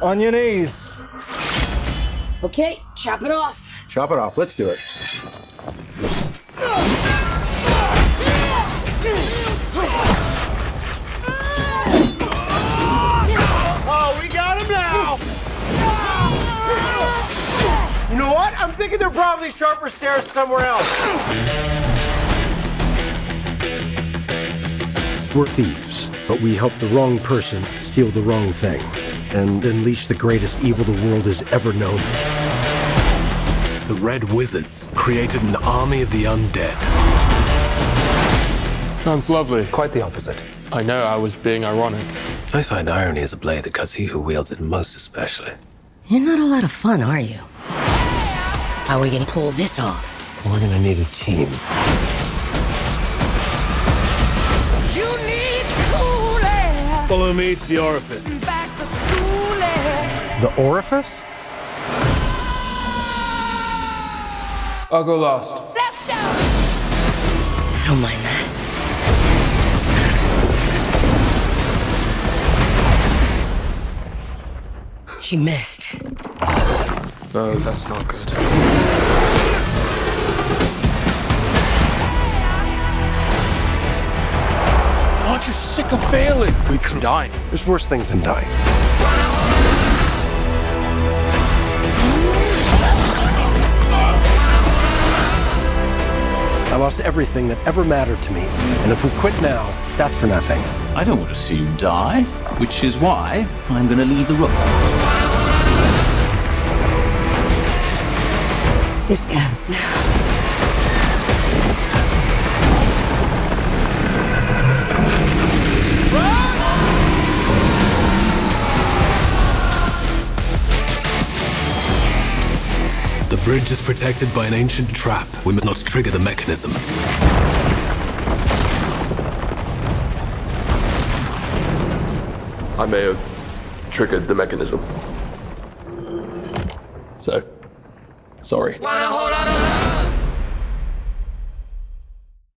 On your knees. Okay, chop it off. Chop it off. Let's do it. Oh, we got him now! You know what? I'm thinking there are probably sharper stairs somewhere else. We're thieves, but we help the wrong person steal the wrong thing and unleash the greatest evil the world has ever known. The Red Wizards created an army of the undead. Sounds lovely. Quite the opposite. I know I was being ironic. I find irony is a blade that cuts he who wields it most especially. You're not a lot of fun, are you? How are we gonna pull this off? We're gonna need a team. You need cool air. Follow me to the orifice. Back to school air. The orifice? I'll go last. Let's go. I don't mind that. He missed. No, that's not good. Aren't you sick of failing? We can die. There's worse things than dying. Lost everything that ever mattered to me, and if we quit now, that's for nothing. I don't want to see you die, which is why I'm going to leave the room. This ends now. Bridge is protected by an ancient trap. We must not trigger the mechanism. I may have triggered the mechanism. So, sorry.